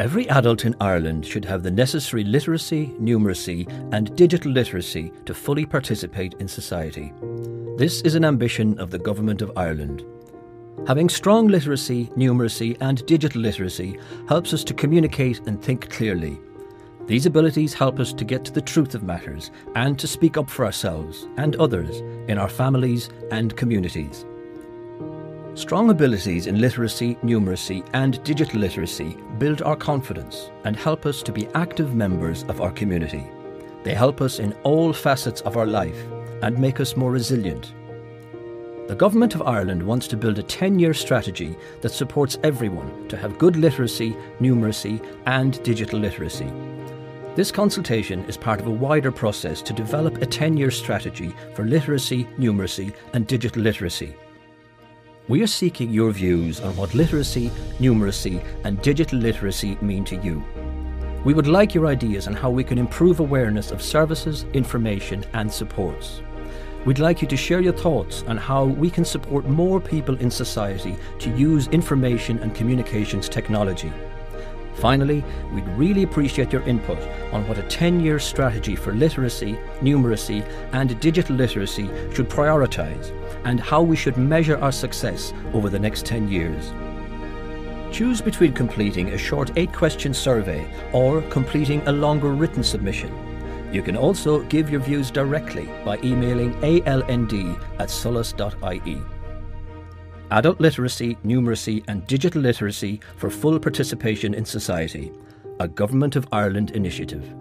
Every adult in Ireland should have the necessary literacy, numeracy, and digital literacy to fully participate in society. This is an ambition of the Government of Ireland. Having strong literacy, numeracy, and digital literacy helps us to communicate and think clearly. These abilities help us to get to the truth of matters and to speak up for ourselves and others in our families and communities. Strong abilities in literacy, numeracy, and digital literacy build our confidence and help us to be active members of our community. They help us in all facets of our life and make us more resilient. The Government of Ireland wants to build a 10 year strategy that supports everyone to have good literacy, numeracy, and digital literacy. This consultation is part of a wider process to develop a 10 year strategy for literacy, numeracy, and digital literacy. We are seeking your views on what literacy, numeracy, and digital literacy mean to you. We would like your ideas on how we can improve awareness of services, information, and supports. We'd like you to share your thoughts on how we can support more people in society to use information and communications technology. Finally, we'd really appreciate your input on what a 10 year strategy for literacy, numeracy, and digital literacy should prioritise and how we should measure our success over the next 10 years. Choose between completing a short 8 question survey or completing a longer written submission. You can also give your views directly by emailing alnd at solas.ie. Adult literacy, numeracy, and digital literacy for full participation in society, a Government of Ireland initiative.